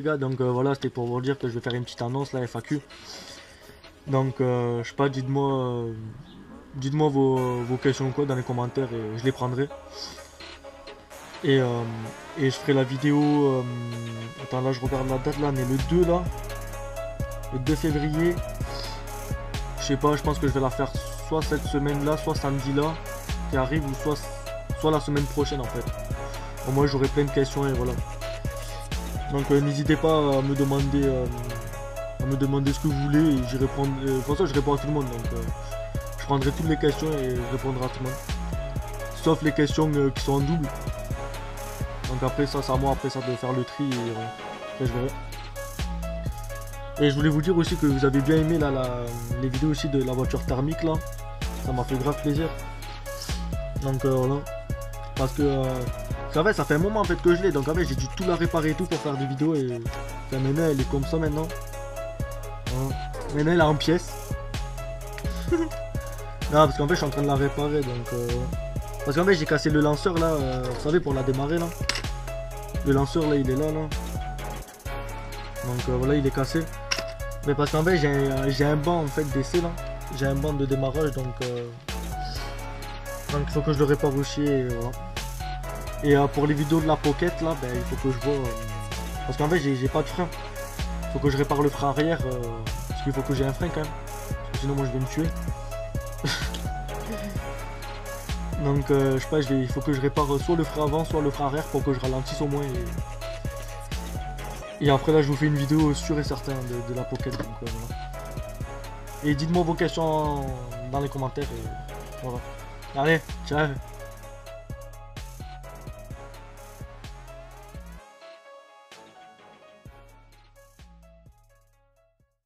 gars. Donc euh, voilà, c'était pour vous dire que je vais faire une petite annonce, la FAQ. Donc, euh, je sais pas, dites-moi euh, dites-moi vos, vos questions quoi dans les commentaires et je les prendrai. Et, et je ferai la vidéo. attends, là, je regarde la date là, est le 2 là. Le 2 février. Je sais pas, je pense que je vais la faire soit cette semaine là, soit samedi là qui arrive, ou soit, soit la semaine prochaine en fait. Au moins, j'aurai plein de questions et voilà. Donc, euh, n'hésitez pas à me demander. euh, à me demander ce que vous voulez et j'y réponds. euh, je réponds à tout le monde. Donc, je prendrai toutes les questions et je répondrai à tout le monde. Sauf les questions qui sont en double. Donc après ça, c'est à moi après ça de faire le tri et je verrai. Et je voulais vous dire aussi que vous avez bien aimé là, les vidéos aussi de la voiture thermique là. Ça m'a fait grave plaisir. Donc voilà. Parce que ça, fait, ça fait un moment en fait que je l'ai. Donc en fait j'ai dû tout la réparer et tout pour faire des vidéos et la maintenant elle est comme ça maintenant. Voilà. Maintenant elle est en pièces. non parce qu'en fait je suis en train de la réparer donc euh, Parce qu'en fait j'ai cassé le lanceur là, euh, vous savez pour la démarrer là. Le lanceur là il est là là. Donc euh, voilà il est cassé. Mais parce qu'en fait j'ai un, banc en fait d'essai là. J'ai un banc de démarrage donc euh, donc il faut que je le répare aussi et voilà. Et euh, pour les vidéos de la pocket là, ben, il faut que je vois. euh, parce qu'en fait j'ai pas de frein. Il faut que je répare le frein arrière. euh, parce qu'il faut que j'ai un frein quand même. Parce que sinon moi je vais me tuer. Donc je sais pas, il faut que je répare soit le frein avant, soit le frein arrière pour que je ralentisse au moins. Et, après là je vous fais une vidéo sûre et certain de, la pocket. Et dites-moi vos questions dans les commentaires voilà. Allez, ciao